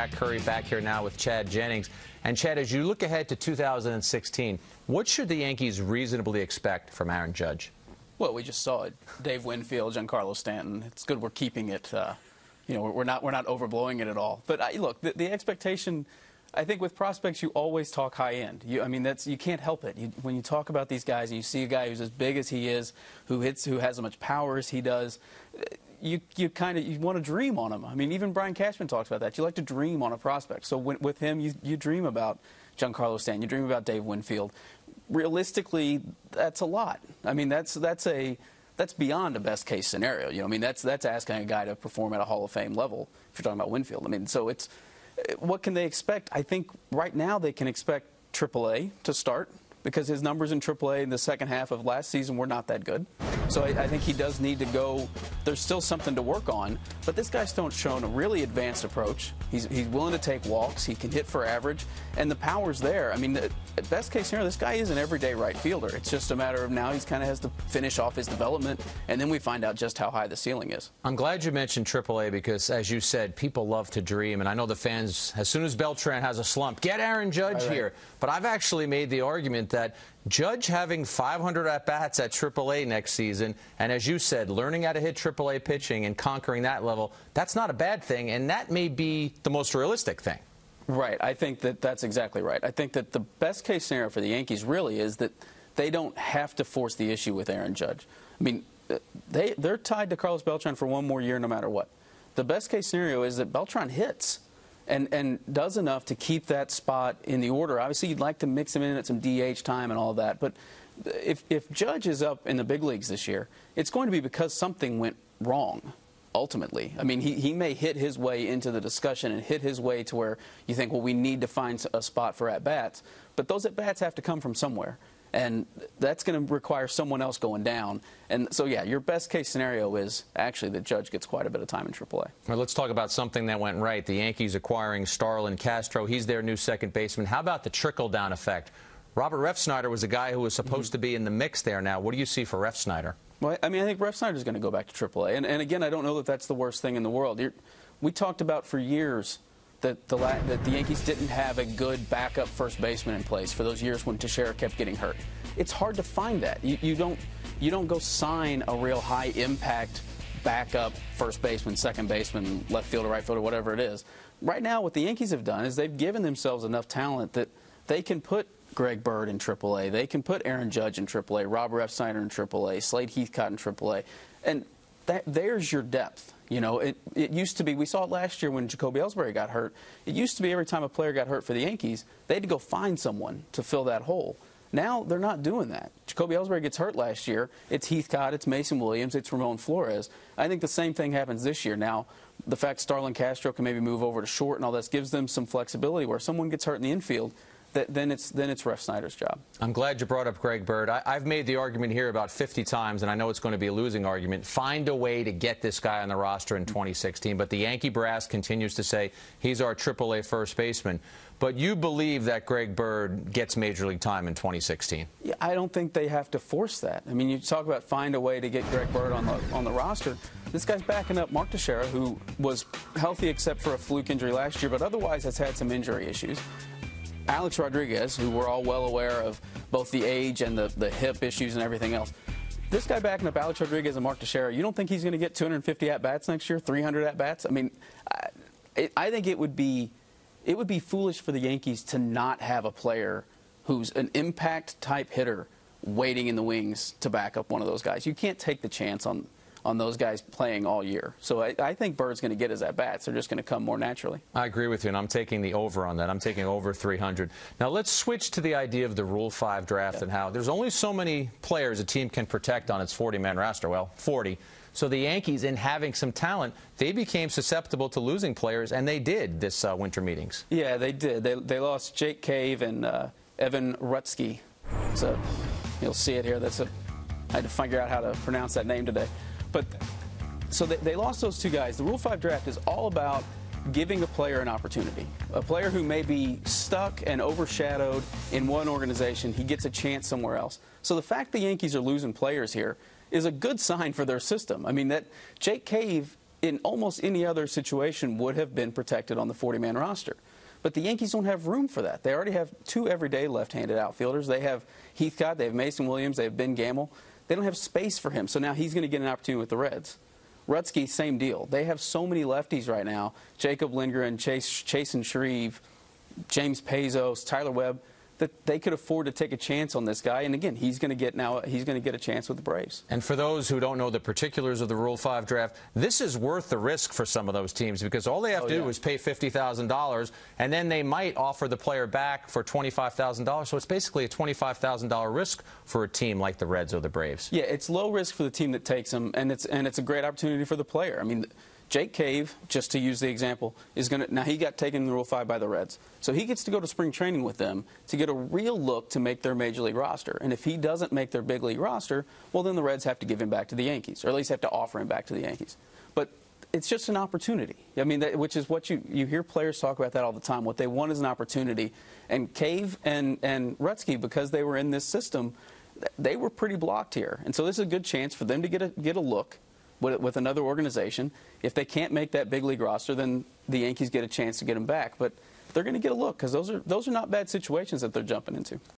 Jack Curry back here now with Chad Jennings. And Chad, as you look ahead to 2016, what should the Yankees reasonably expect from Aaron Judge? Well, we just saw it. Dave Winfield, Giancarlo Stanton. It's good we're keeping it. Uh, you know, we're not we're not overblowing it at all. But I, look, the, the, expectation. I think with prospects, you always talk high end. You, I mean, that's you can't help it. You, when you talk about these guys, and you see a guy who's as big as he is, who hits, who has as much power as he does you you kind of you want to dream on him. I mean, even Brian Cashman talks about that. You like to dream on a prospect. So when, with him, you you dream about Giancarlo Stanton. You dream about Dave Winfield. Realistically, that's a lot. I mean, that's that's a that's beyond a best case scenario. You know, I mean, that's that's asking a guy to perform at a Hall of Fame level. If you're talking about Winfield, I mean, so it's what can they expect? I think right now they can expect AAA to start because his numbers in AAA in the second half of last season were not that good. So I, I, think he does need to go. There's still something to work on, but this guy's shown a really advanced approach. He's, he's willing to take walks. He can hit for average, and the power's there. I mean, the, best case scenario, this guy is an everyday right fielder. It's just a matter of now he's kind of has to finish off his development, and then we find out just how high the ceiling is. I'm glad you mentioned AAA because, as you said, people love to dream, and I know the fans, as soon as Beltran has a slump, get Aaron Judge right, here. But I've actually made the argument that Judge having 500 at bats at AAA next season, and as you said, learning how to hit AAA pitching and conquering that level, that's not a bad thing, and that may be the most realistic thing. Right. I think that that's exactly right. I think that the best case scenario for the Yankees really is that they don't have to force the issue with Aaron Judge. I mean, uh, they, they're tied to Carlos Beltran for one more year no matter what. The best case scenario is that Beltran hits and, and does enough to keep that spot in the order. Obviously, you'd like to mix him in at some DH time and all that, but if, if Judge is up in the big leagues this year, it's going to be because something went wrong ultimately. I mean, he, he may hit his way into the discussion and hit his way to where you think, well, we need to find a spot for at bats. But those at bats have to come from somewhere and that's going to require someone else going down. And so, yeah, your best case scenario is actually the judge gets quite a bit of time in AAA. Well, let's talk about something that went right. The Yankees acquiring Starlin Castro. He's their new second baseman. How about the trickle down effect? Robert Refsnyder was a guy who was supposed mm -hmm. to be in the mix there now. What do you see for Refsnyder? Well, I mean, I think Refsnyder is going to go back to AAA. And, and again, I don't know that that's the worst thing in the world. You're, we talked about for years that the, that the Yankees didn't have a good backup first baseman in place for those years when Teixeira kept getting hurt. It's hard to find that. You, you don't you don't go sign a real high impact backup first baseman, second baseman, left fielder, right fielder, whatever it is. Right now, what the Yankees have done is they've given themselves enough talent that they can put Greg Bird in AAA, they can put Aaron Judge in AAA, Rob Refsnyder in AAA, Slade Heathcott in AAA, and that, there's your depth. You know, it, it used to be, we saw it last year when Jacoby Ellsbury got hurt. It used to be every time a player got hurt for the Yankees, they had to go find someone to fill that hole. Now they're not doing that. Jacoby Ellsbury gets hurt last year. It's Heathcott, it's Mason Williams, it's Ramon Flores. I think the same thing happens this year. Now, the fact Starlin Castro can maybe move over to short and all this gives them some flexibility where someone gets hurt in the infield that, then it's then it's Refsnyder's job. I'm glad you brought up Greg Bird. I, have made the argument here about 50 times, and I know it's going to be a losing argument. Find a way to get this guy on the roster in 2016. But the Yankee brass continues to say he's our AAA first baseman. But you believe that Greg Bird gets major league time in 2016? Yeah, I don't think they have to force that. I mean, you talk about find a way to get Greg Bird on the on the roster. This guy's backing up Mark Teixeira, who was healthy except for a fluke injury last year, but otherwise has had some injury issues. Alex Rodriguez, who we're all well aware of both the age and the, the hip issues and everything else. This guy backing up Alex Rodriguez and Mark Teixeira, you don't think he's going to get 250 at bats next year, 300 at bats? I mean, I, I think it would be it would be foolish for the Yankees to not have a player who's an impact type hitter waiting in the wings to back up one of those guys. You can't take the chance on on those guys playing all year. So I, I think Bird's going to get his at bats. They're just going to come more naturally. I agree with you, and I'm taking the over on that. I'm taking over 300. Now let's switch to the idea of the Rule 5 draft yeah. and how there's only so many players a team can protect on its 40-man roster. Well, 40. So the Yankees, in having some talent, they became susceptible to losing players, and they did this uh, winter meetings. Yeah, they did. They, they lost Jake Cave and uh, Evan Rutckyj. So you'll see it here. That's a, I had to figure out how to pronounce that name today. But so they, they lost those two guys. The Rule 5 draft is all about giving a player an opportunity. A player who may be stuck and overshadowed in one organization, he gets a chance somewhere else. So the fact the Yankees are losing players here is a good sign for their system. I mean, that Jake Cave in almost any other situation would have been protected on the 40-man roster. But the Yankees don't have room for that. They already have two everyday left-handed outfielders. They have Heathcott, they have Mason Williams, they have Ben Gamel. They don't have space for him, so now he's going to get an opportunity with the Reds. Rutckyj, same deal. They have so many lefties right now. Jacob Lindgren, Chase, Chasen Shreve, James Pazos, Tyler Webb that they could afford to take a chance on this guy. And again, he's going to get now he's going to get a chance with the Braves. And for those who don't know the particulars of the Rule 5 draft, this is worth the risk for some of those teams because all they have oh, to yeah. do is pay $50,000 and then they might offer the player back for $25,000. So it's basically a $25,000 risk for a team like the Reds or the Braves. Yeah, it's low risk for the team that takes him and it's and it's a great opportunity for the player. I mean, Jake Cave, just to use the example, is going to now he got taken in the Rule 5 by the Reds. So he gets to go to spring training with them to get a real look to make their major league roster. And if he doesn't make their big league roster, well then the Reds have to give him back to the Yankees or at least have to offer him back to the Yankees. But it's just an opportunity. I mean, that, which is what you you hear players talk about that all the time. What they want is an opportunity. And Cave and and Rutckyj because they were in this system, they were pretty blocked here. And so this is a good chance for them to get a get a look with, with another organization. If they can't make that big league roster, then the Yankees get a chance to get them back. But they're going to get a look because those are those are not bad situations that they're jumping into.